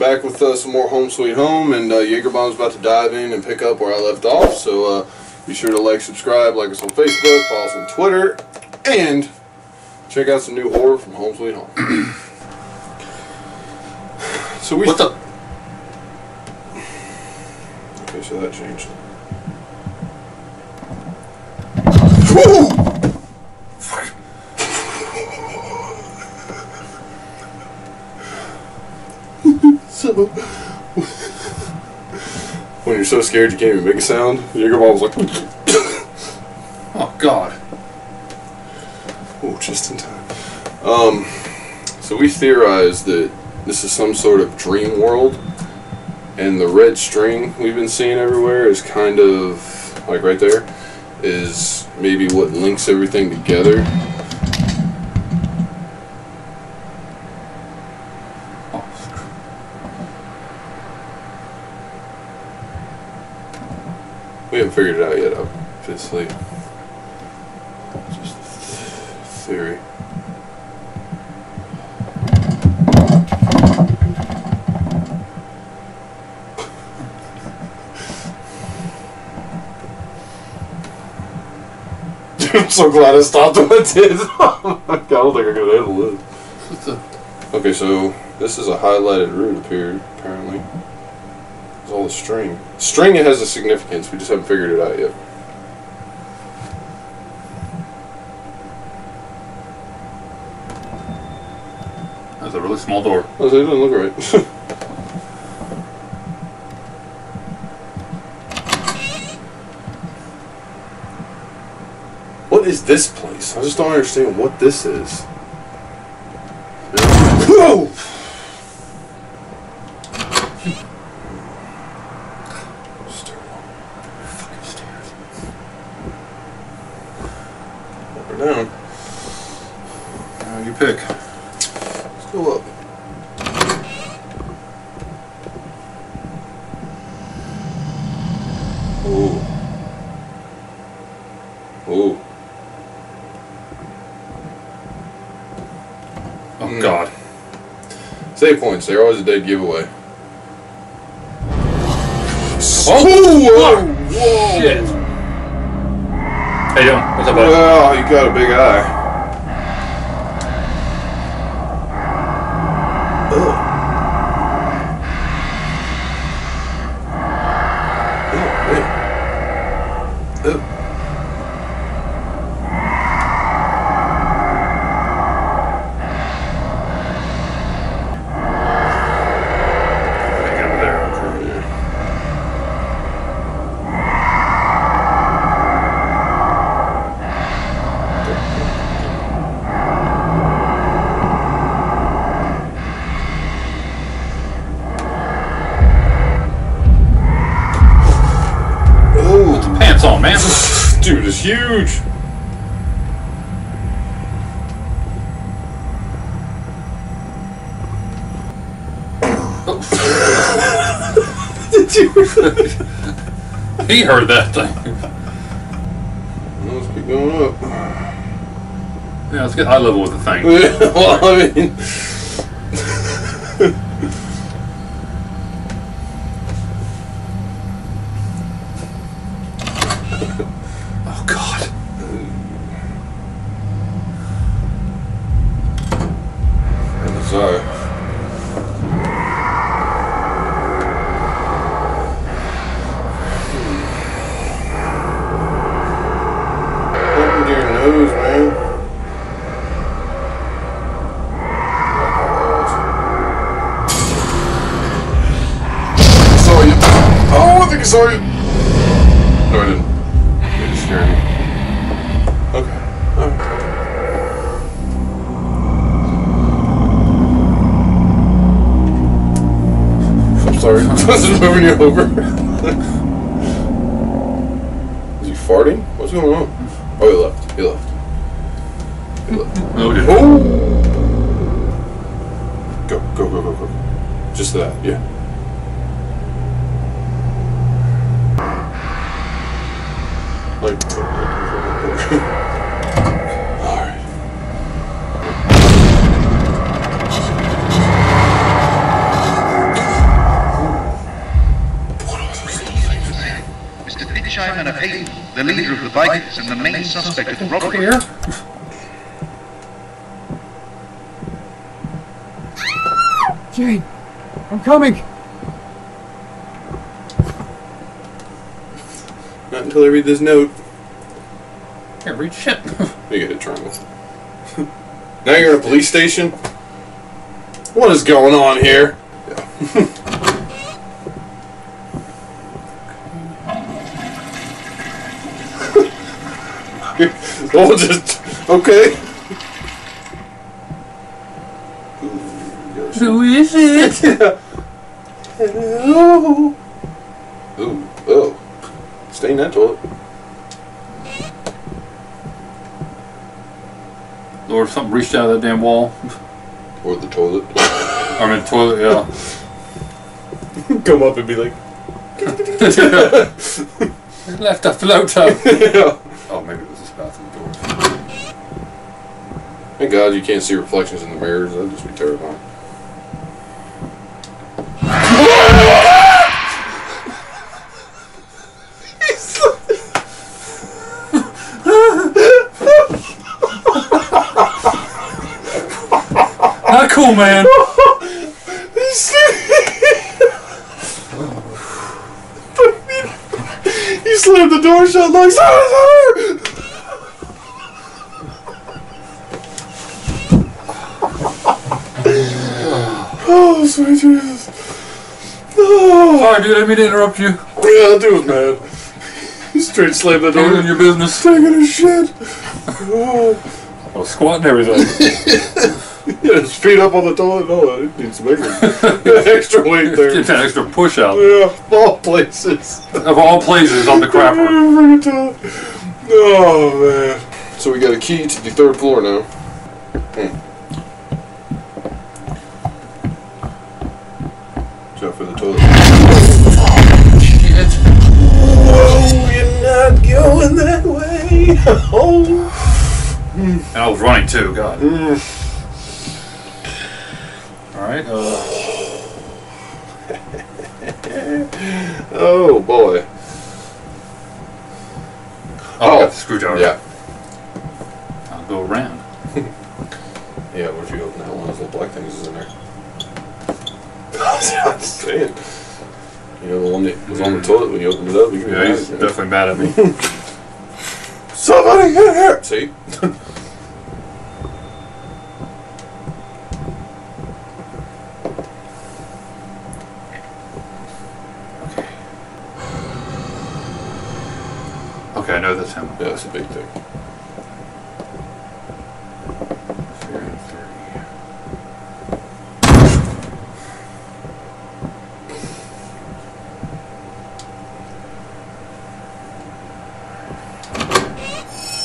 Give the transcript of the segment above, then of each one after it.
back with uh, some more Home Sweet Home, and uh, about to dive in and pick up where I left off. So uh, be sure to like, subscribe, like us on Facebook, follow us on Twitter, and check out some new horror from Home Sweet Home. so we. What the? Okay, so that changed. So when you're so scared you can't even make a sound, Yeagerbomb's like, Oh God. oh, just in time. Um, so we theorize that this is some sort of dream world, and the red string we've been seeing everywhere is kind of like right there, is maybe what links everything together. Figured it out yet, obviously. Just theory. I'm so glad I stopped when I did. I don't think I could handle the? Okay, so this is a highlighted root appeared, apparently. It's all the string. String it has a significance, we just haven't figured it out yet. That's a really small door. Oh, it doesn't look right. what is this place? I just don't understand what this is. Whoa! Fucking stairs. Up or down? Uh, you pick. Let's go up. Ooh. Ooh. Oh Mm. God. Save points. They're always a dead giveaway. Oh, whoa! fuck! Shit. How you doing? What's up, buddy? Wow, you got a big eye. dude, it's huge. Did you? He heard that thing. Let's keep going up. Yeah, let's get eye level with the thing. well, I mean, I think I saw you. No, I didn't. You just scared me. Okay. Alright. I'm sorry. I wasn't moving you over. Is he farting? What's going on? Oh, he left. He left. He left. Oh, dude. Oh! Go, go, go, go, go. Just that, yeah. Mr. looking for the board. Simon of the leader of the Vikings and the main suspect of robbery. Jane, I'm coming! Until I read this note. Can't read shit. You get a triangle. now you're in a police station? What is going on here? Yeah. oh, just. Okay. Who is it? Hello. Ooh, oh. Stay in that toilet. Or something reached out of that damn wall. Or the toilet. I mean, toilet, yeah. Come up and be like, Left a floater. yeah. Oh, maybe it was this bathroom door. Thank God you can't see reflections in the mirrors. That'd just be terrifying. Man. he slammed the door shut like oh, sorry, Oh, sweet Jesus. Oh, Sorry, dude. I mean to interrupt you. yeah, dude was mad. He straight slammed the door. Doing your business. Taking a shit. Oh. Oh, squatting everything. He had his feet up on the toilet. No, it needs some extra, extra weight there. Get that extra push out. Yeah, of all places. Of all places on the crapper. Bring it to- Oh man. So we got a key to the third floor now. Hmm. Watch out for the toilet. Whoa, you're not going that way. Oh. And I was running too, God. Mm. Alright, uh, Oh boy. oh, I got the screwdriver. Yeah. I'll go around. Yeah, what if you open that one of those little black things is in there? I'm just saying. You know the one that was on the toilet when you opened it up? You Yeah, he's definitely mad at me. Somebody get here! See? Okay, I know that's him. Yeah, that's a big thing. Three and three.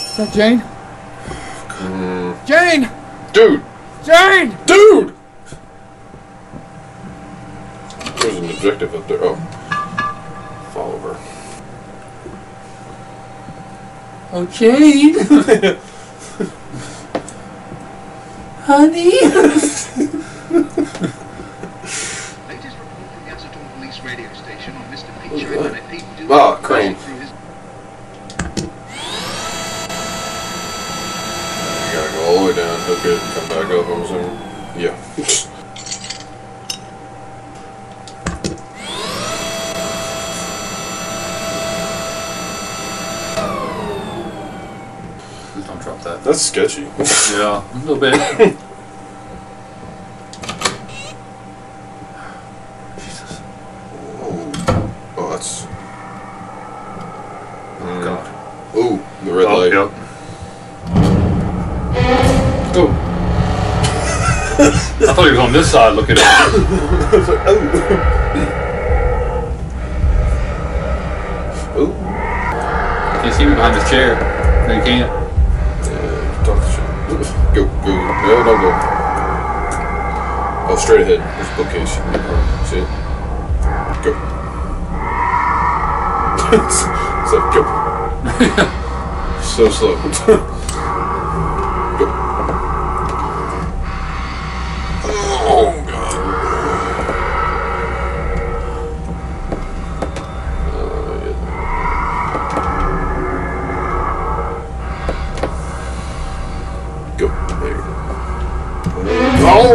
Is that Jane? Mm. Jane! Dude! Jane! Dude! There's an objective up there. Oh. Follow her. Oh, Jade! Honey! Latest report from the Acetone Police radio station on Mr. Picture that? and a Pete Duke Ah, Crane. You gotta go all the way down, hook it, come back up, I'm assuming. Yeah. Please don't drop that. That's sketchy. Yeah, a little bit. Jesus. oh. Oh, that's. Oh, God. Ooh, the red Oh, light. yep. Oh. I thought he was on this side looking at me. Ooh. Can't see me behind this chair. No, you can't. Go, go. No, go. Oh, straight ahead. There's a bookcase. See it? Go. it's like, go. so slow.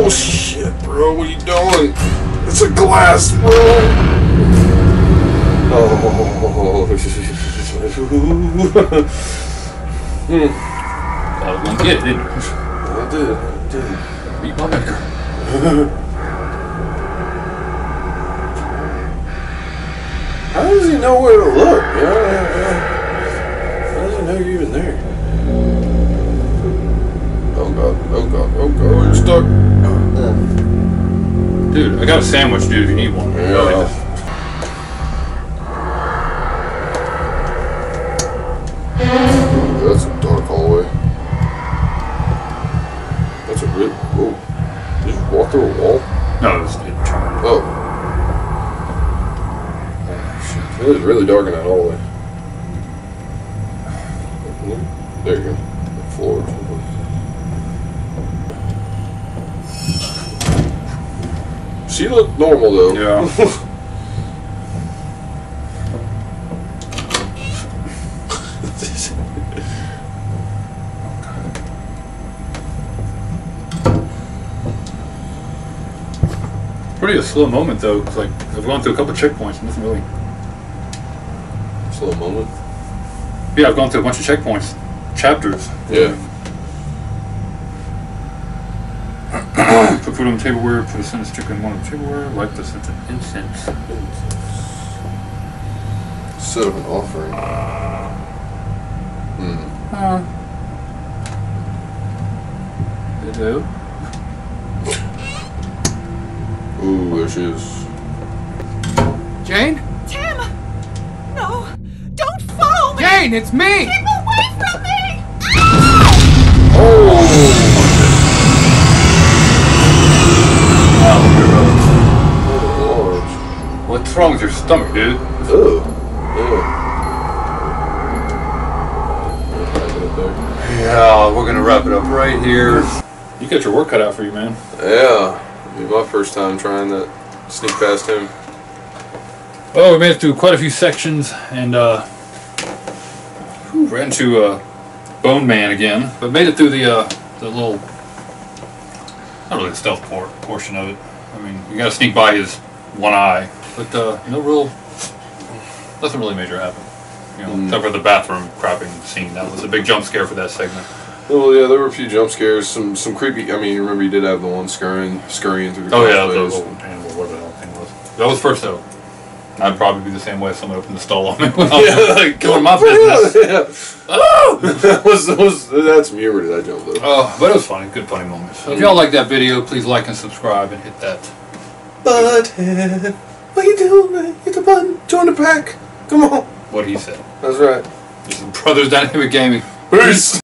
Oh shit, bro! What are you doing? It's a glass, bro. Oh. hmm. I was gonna get it, didn't I did. I did. Beat my maker. How does he know where to look? Yeah. How does he know you're even there? Oh god. Oh god. Oh god. We're stuck. Dude, I got a sandwich, dude, if you need one. Yeah. Really, that's a dark hallway. That's a rip. Oh. Did you walk through a wall? No, it's, it turned. Oh. Oh, shit. It is really dark in that hallway. There you go. The floor. She looked normal though. Yeah. Pretty a slow moment though, 'cause, like I've gone through a couple checkpoints, nothing really. Slow moment. Yeah, I've gone through a bunch of checkpoints, chapters. Yeah. Food on the tableware, put a scented sticker in one of the tableware, light the scented incense. Set up an offering. Hmm. Uh, hello? Ooh, there she is. Jane? Tim! No! Don't follow me! Jane, it's me! Keep away from me! Wrong with your stomach, dude? Lord. Ugh. Ugh. Yeah, we're gonna wrap it up right here. You got your work cut out for you, man. Yeah. It'll be my first time trying that. Sneak past him. Well, we made it through quite a few sections, and uh, whew, ran into uh, Bone Man again, but made it through the uh, the little not really the stealth por- portion of it. I mean, you gotta sneak by his one eye, but uh, no real, nothing really major happened. You know, except for the bathroom crapping scene. That was a big jump scare for that segment. Well, yeah, there were a few jump scares, some some creepy. I mean, you remember you did have the one scurrying, scurrying through the Oh yeah, the little animal, whatever the hell thing was. That was first though. I'd probably be the same way if someone opened the stall on me. yeah, like, killing my business. yeah. that was, that was that's mirrored that jump though. Oh, but it was funny. Good funny moments. So if y'all like that video, please like and subscribe and hit that. Butthead, what you doing, man? Hit the button, join the pack. Come on. What he said. That's right. This is Brothers Dynamic Gaming. Peace.